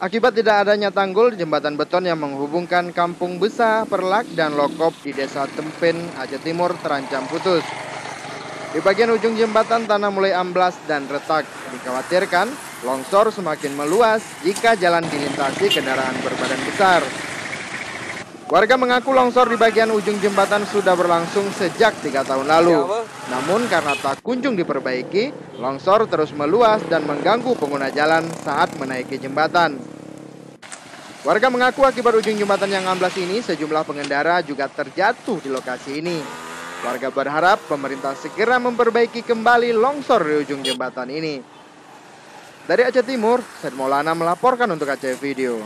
Akibat tidak adanya tanggul, jembatan beton yang menghubungkan Kampung Besa, Perlak, dan Lokop di Desa Tempen, Aceh Timur terancam putus. Di bagian ujung jembatan tanah mulai amblas dan retak. Dikhawatirkan longsor semakin meluas jika jalan dilintasi kendaraan berbadan besar. Warga mengaku longsor di bagian ujung jembatan sudah berlangsung sejak tiga tahun lalu. Namun karena tak kunjung diperbaiki, longsor terus meluas dan mengganggu pengguna jalan saat menaiki jembatan. Warga mengaku akibat ujung jembatan yang amblas ini, sejumlah pengendara juga terjatuh di lokasi ini. Warga berharap pemerintah segera memperbaiki kembali longsor di ujung jembatan ini. Dari Aceh Timur, Said melaporkan untuk Aceh Video.